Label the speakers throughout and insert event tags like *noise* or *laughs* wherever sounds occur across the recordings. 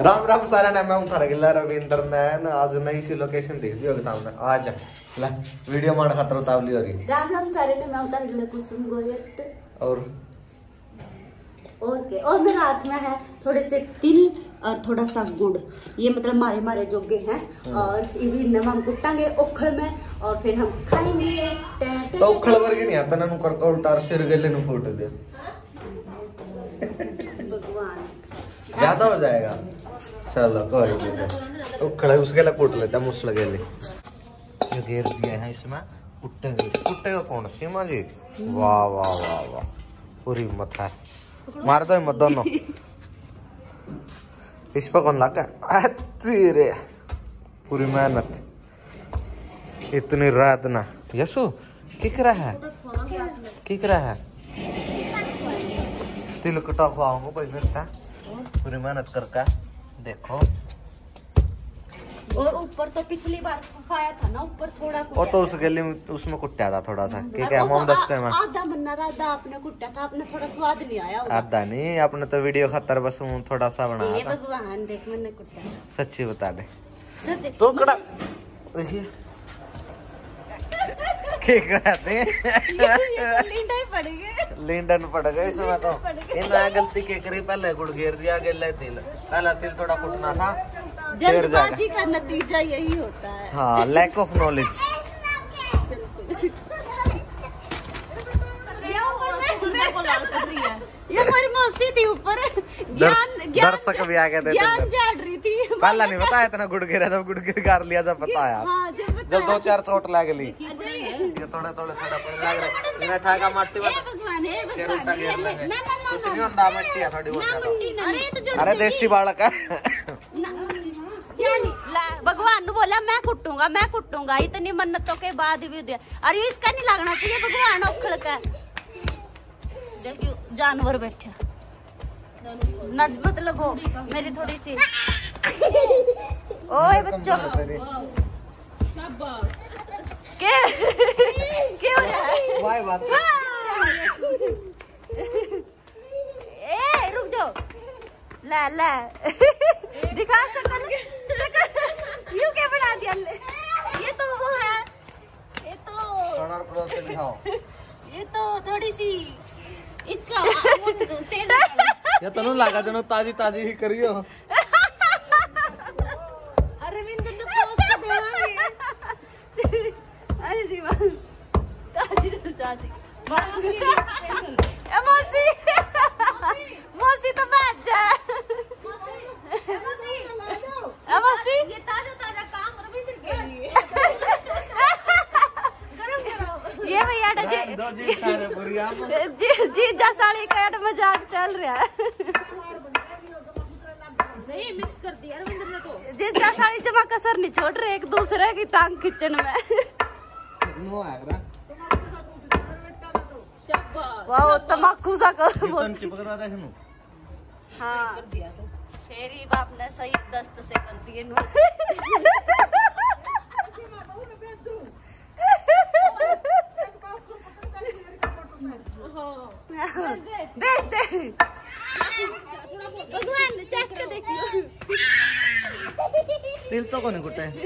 Speaker 1: राम राम सारा ने मैं हूँ थारा गिल्ला रविंद्र नैन। आज नई सी लोकेशन देख दी होगी सामने आज ले वीडियो मान खातर उतावली हो रही
Speaker 2: राम राम सारे ने मैं उतार गले कुसुम गोयत।
Speaker 1: और?
Speaker 2: और के और मेरे हाथ में है थोड़े से तिल और थोड़ा सा गुड़। ये मतलब मारे मारे जोगे हैं। और ये भी हम कुटांगे उखड़ में और फिर हम खाएँगे।
Speaker 1: तो उखड़ वर्गे नहीं आता ना कर को उल्टा सिर गले नु फूट दे। *laughs*
Speaker 2: भगवान।
Speaker 1: ज़्यादा हो जाएगा। चलो, कोई नहीं उसके लिए लेता, मुस लगे ले। घेर है इसमें कुट्टेगा कौन सीमा जी? वाह वाह वाह वाह। पूरी हिम्मत है। मार दो हिम्मत दोनों। इस पर कौन पूरी मेहनत। इतनी रात ना। यसु, किक रहा है? किक रहा है? तिल कटा खुआऊँगा भाई, मेरे का पूरी मेहनत करके। देखो।
Speaker 2: और ऊपर तो पिछली बार खाया था ना ऊपर थोड़ा
Speaker 1: और तो उस गली में उसमें कुट्टा था थोड़ा सा। ठीक है
Speaker 2: तो
Speaker 1: में।
Speaker 2: आधा मन्ना आधा आपने था आपने थोड़ा स्वाद नहीं आया।
Speaker 1: आधा नहीं आपने तो वीडियो खतर बस थोड़ा सा
Speaker 2: ये
Speaker 1: बनाया था
Speaker 2: भगवान देख मैंने
Speaker 1: सच्ची बता दे। तो कड़ा
Speaker 2: ये तो ही गए।
Speaker 1: लिंडन पड़ गए इसमें तो। इन्हें गलती के करी पहले गुड़ घेर दिया गले तिल। पहला तिल थोड़ा कुटना था
Speaker 2: जल्दबाजी का नतीजा यही होता है।
Speaker 1: हाँ लैक ऑफ़ नॉलेज
Speaker 2: ये हमारी मौसी थी ऊपर
Speaker 1: दर्शक भी आ गए थे।
Speaker 2: ज्ञान रही थी।
Speaker 1: पहला नहीं बताया इतना गुड़ घेरा जब गुड़ घेर कर लिया जब बताया।
Speaker 2: हाँ जब
Speaker 1: जब दो चार चोट लग ली। ये थोड़े थोड़े थोड़ा पर लग रहा है इन्हें ठाका माटी में
Speaker 2: भगवान हे
Speaker 1: घेर
Speaker 2: भगवान
Speaker 1: लेंगे
Speaker 2: ना ना ना
Speaker 1: कुछ नहीं होता मिट्टी है थोड़ी
Speaker 2: ना
Speaker 1: बहुत
Speaker 2: अरे तो
Speaker 1: अरे देसी बालक है।
Speaker 2: ना नहीं ला, भगवान ने बोला मैं कुटूँगा मैं कुटूँगा इतनी मन्नतों के बाद भी दिया अरे इसका नहीं लगना चाहिए भगवान उखड़ का देखियो जानवर बैठा। नट मत लगो मेरी थोड़ी सी। *laughs* ओए बच्चों। के क्या हो रहा है
Speaker 1: वाह बात
Speaker 2: ए रुक जाओ ला ला दिखा शकल शकल यू क्या बना दिया ये तो वो है ये तो
Speaker 1: थोड़ा क्लोज से दिखाओ
Speaker 2: ये तो थोड़ी सी इसका
Speaker 1: ये तो नहीं लगा जनो ताजी ताजी ही करियो
Speaker 2: मौसी मौसी तो बैठ जा ए मौसी ये ताज़ा ताज़ा काम रविंद्र के लिए। ये भैया डा जी
Speaker 1: दो जी खा रहे पूरी आप
Speaker 2: जी जी जा साड़ी का यार मज़ाक चल रहा है। नहीं मिक्स कर दिया रविंद्र ने तो। जी जा साड़ी जमा कसर नहीं छोड़ रहे एक दूसरे की टांग खींचने में।
Speaker 1: आगरा
Speaker 2: तमाकू सा
Speaker 1: था इसमें
Speaker 2: हाँ। कर दिया तो। फिर ही बाप ने सही दस्त से कर दिए बेच दे भगवान चेक से देखियो
Speaker 1: तिल तो कौन कुटे *laughs*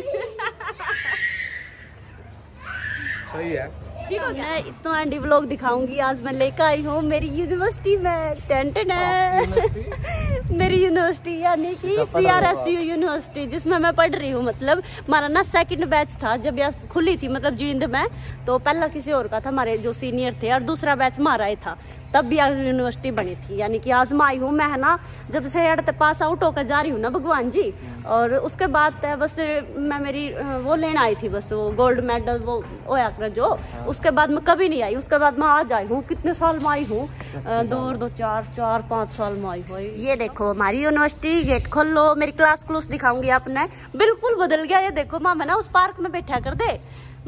Speaker 1: सही है।
Speaker 2: मैं इतना एंडी ब्लॉग दिखाऊँगी आज मैं लेकर आई हूँ मेरी यूनिवर्सिटी में टेंट है। *laughs* मेरी यूनिवर्सिटी यानी कि C R S U university जिसमें मैं पढ़ रही हूँ मतलब हमारा ना सेकंड बैच था जब यह खुली थी मतलब जींद में तो पहला किसी और का था हमारे जो सीनियर थे और दूसरा बैच मारा ही था। तब भी आज यूनिवर्सिटी बनी थी। यानी कि आज मैं आई हूँ मैं है ना? जब से एड पास आउट होकर जा रही हूँ ना भगवान जी और उसके बाद बस मैं मेरी वो लेने आई थी बस वो गोल्ड मेडल वो होया कर जो उसके बाद मैं कभी नहीं आई। उसके बाद मैं आज आई हूँ। कितने साल में आई हूँ? अ, दो दो चार चार पाँच साल में आई हुई ये देखो हमारी यूनिवर्सिटी गेट खोल लो मेरी क्लास क्लूस दिखाऊँगी आपने। बिल्कुल बदल गया। ये देखो माँ मैं ना उस पार्क में बैठा कर दे।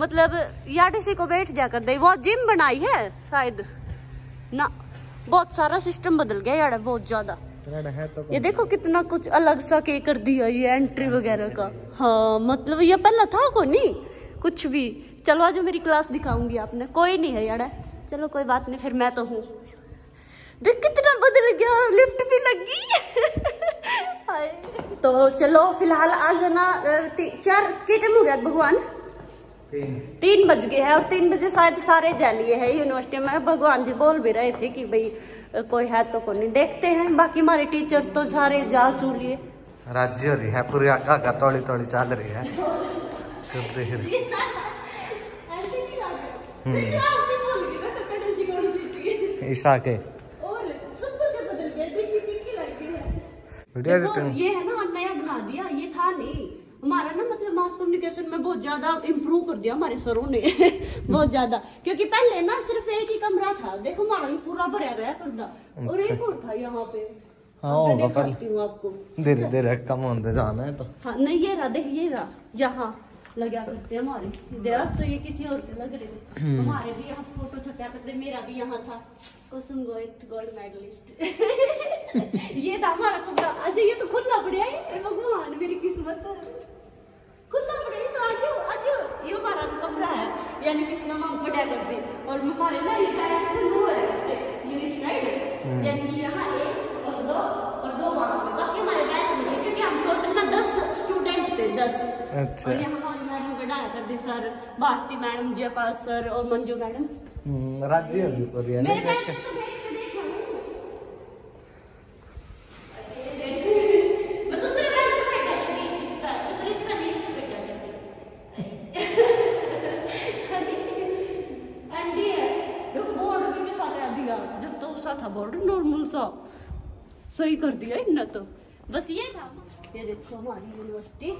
Speaker 2: मतलब यार को बैठ जा कर दे। वो जिम बनाई है शायद। ना बहुत सारा सिस्टम बदल गया यार बहुत ज़्यादा।
Speaker 1: तो
Speaker 2: ये देखो कितना कुछ अलग सा के कर दिया ये एंट्री वगैरह का। हाँ मतलब ये पहला था को नहीं? कुछ भी। चलो आज मेरी क्लास दिखाऊँगी आपने। कोई नहीं है यार चलो कोई बात नहीं फिर मैं तो हूँ। देख कितना बदल गया लिफ्ट भी लगी। *laughs* तो चलो फ़िलहाल आज है ना चार के टाइम हो गया भगवान? तीन बज गए हैं और तीन बजे शायद सारे जा लिए हैं यूनिवर्सिटी में। भगवान जी बोल भी रहे थे कि भाई कोई है तो कोई नहीं। देखते हैं। बाकी हमारे टीचर तो सारे जा चू लिए
Speaker 1: राज्य रही है पूरी आगा तोड़ी तोड़ी चल रही है। रही- ईसा के। Video editing.
Speaker 2: ये है ना नया बना दिया ये था नहीं हमारा ना मतलब मास कम्युनिकेशन में बहुत ज़्यादा इम्प्रूव कर दिया हमारे सरों ने। *laughs* बहुत ज़्यादा। क्योंकि पहले ना सिर्फ़ एक ही कमरा था। देखो हमारा ये पूरा भरा रहा करदा और एक और था यहाँ पे।
Speaker 1: हाँ, होगा पर-
Speaker 2: हूँ
Speaker 1: धीरे धीरे कम होते जाना है तो।
Speaker 2: हाँ नहीं ये रहा देख ये रहा। यहाँ लगा हैं हमारे। अब तो ये किसी और के लग रहे हमारे भी यहाँ फ़ोटो छपा करते मेरा भी यहाँ था। कुसुम गोयत गोल्ड मेडलिस्ट *laughs* ये था हमारा कमरा। अच्छा ये तो खुला पड़ा है। भगवान मेरी किस्मत खुला पड़ा है तो आज आज ये हमारा कमरा है यानी कि इसमें हम और हमारे ना ये दो है। ये साइड यानी कि यहाँ एक और दो और दो वहाँ पे। बाकी हमारे बैच में क्योंकि हम टोटल में दस स्टूडेंट थे दस।
Speaker 1: अच्छा।
Speaker 2: और ये हमारी मैडम बढ़ाया करते sir Bharti madam Jaipal sir और मंजू मैडम
Speaker 1: हम्म, राज्य
Speaker 2: मेरे बैच में तो बैठ के देखा हूँ। मैं दूसरे बैच में बैठा करती, इस पर, तो फिर इस पर नहीं, इस पर बैठा करती। एंडी है, देखो बोर्ड भी के साथ आ दिया, जब तो सा नॉर्मल सा। सही कर दिया इनने तो। बस ये था। ये देखो हमारी यूनिवर्सिटी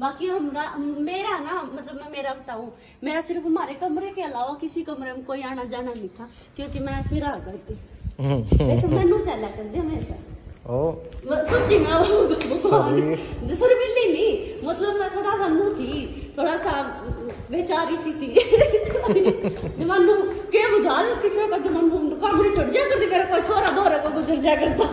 Speaker 2: बाकी हमरा मेरा ना मतलब मैं मेरा बताऊँ मेरा सिर्फ़ हमारे कमरे के अलावा किसी कमरे में कोई आना जाना नहीं था क्योंकि मैं सिर आ गई थी। मैनू चला कर दे मेरे सच्ची मैं नहीं मतलब मैं थोड़ा थी थोड़ा सा बेचारी सी थी। *laughs* जमानू बुझा किसी का जमन कामड़ी चढ़ जाया करती छोरा दोरा को गुजर जाया करता।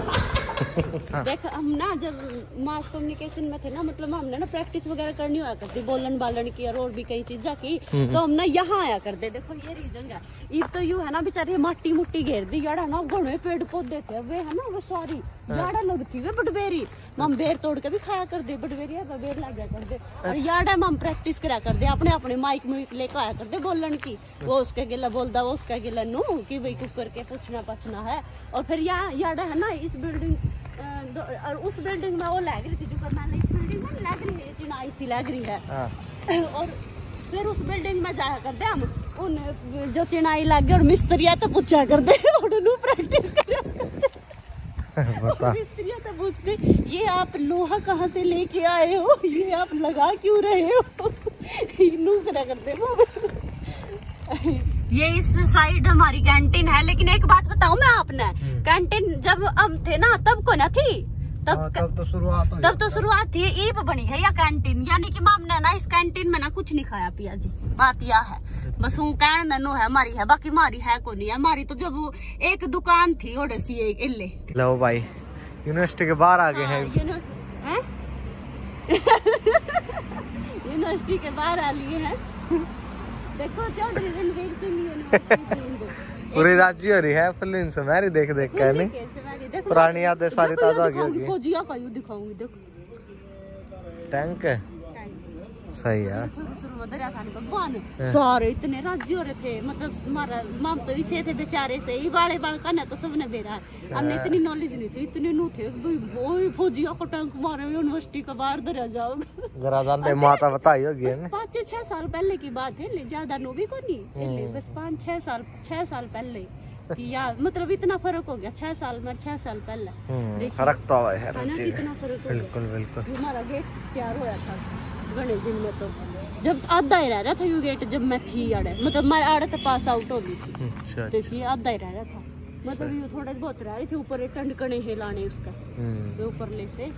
Speaker 2: देख हम ना जब मास कम्युनिकेशन में थे ना मतलब हमने ना प्रैक्टिस वगैरह करनी हुआ करती बोलन बालन की और और भी कई चीजा की तो हम ना यहाँ आया करते। देखो ये रीजन है। एक तो यू है ना बेचारे माटी मुट्टी घेर दी याड़ा ना घने पेड़ पौधे थे वे है ना वो सारी याड़ा लगती वे बटबेरी हम बेर तोड़ के भी खाया कर दे बटबेरी है बेर लग गया कर दे और याड़ा में हम प्रैक्टिस करा कर दे अपने अपने माइक मुइक लेकर आया कर दे बोलन की। वो उसके गिला बोलता वो उसका गिला नू कि भाई कुक करके पूछना पछना है। और फिर यहाँ याड़ा है ना इस बिल्डिंग और उस बिल्डिंग में वो लग रही थी जो मैंने इस बिल्डिंग में लग रही है चिनाई सी लग रही है।
Speaker 1: हाँ।
Speaker 2: और फिर उस बिल्डिंग में जाया करते हम उन जो चिनाई लग गई और मिस्त्री तो पूछा करते उन्होंने प्रैक्टिस कर
Speaker 1: बता।
Speaker 2: मिस्त्री तो पूछते ये आप लोहा कहाँ से लेके आए हो? ये आप लगा क्यों रहे हो? नू करा करते वो। ये इस साइड हमारी कैंटीन है लेकिन एक बात बताऊ मैं आपने। कैंटीन जब हम थे ना तब को ना थी।
Speaker 1: हाँ,
Speaker 2: तब
Speaker 1: तब तो शुरुआत
Speaker 2: तब तो शुरुआत थी ईब बनी है या कैंटीन यानी कि हमने ना इस कैंटीन में ना कुछ नहीं खाया पिया जी। बात यह है। बस हूँ कहन ननो है हमारी है बाकी हमारी है को नहीं है। हमारी तो जब एक दुकान थी ओडे सी एक इल्ले।
Speaker 1: लो भाई यूनिवर्सिटी के बाहर आ गए
Speaker 2: हाँ,
Speaker 1: हैं *laughs*
Speaker 2: यूनिवर्सिटी के बाहर आ लिए हैं। देखो चौधरी रणवीर सिंह *laughs*
Speaker 1: पूरी राज्य हो रही है फ़िल्म से मेरी देख देख के नहीं पुरानी यादें सारी
Speaker 2: ये
Speaker 1: ताज़ा हो गई।
Speaker 2: फौजिया का यू दिखाऊँगी देखो।
Speaker 1: टैंक है। सही है।
Speaker 2: शुरू शुरू में दरिया खाने भगवान। सारे इतने राज़ी हो रहे थे मतलब हमारा माम तो इसे थे बेचारे से ही बाड़े बाड़ का ना तो सबने बेरा है। हमने इतनी नॉलेज नहीं थी इतने नू थे भाई वो फौजिया को टैंक मारे यूनिवर्सिटी का बाहर दरिया जाओ।
Speaker 1: जरा जानते माता बताई होगी है ना
Speaker 2: पाँच छह साल पहले की बात है ज़्यादा नो भी को नहीं। ले बस पाँच छह साल छह साल पहले। कि यार मतलब इतना फ़र्क हो गया छह साल में छह साल पहले।
Speaker 1: हम्म, फ़र्क तो है
Speaker 2: ना कितना फ़र्क
Speaker 1: बिल्कुल बिल्कुल।
Speaker 2: हमारा गेट तैयार होया था गणेश दिन में तो। जब आधा ही रह रहा था ये गेट जब मैं थी आड़े। मतलब मैं आड़े से पास आउट हो गई थी।
Speaker 1: अच्छा
Speaker 2: तो आधा ही रह रहा था। मतलब यू थोड़ा बहुत रह रही थी ऊपर एक टंडकने हिलाने उसका।
Speaker 1: हम्म,
Speaker 2: ऊपर ले से।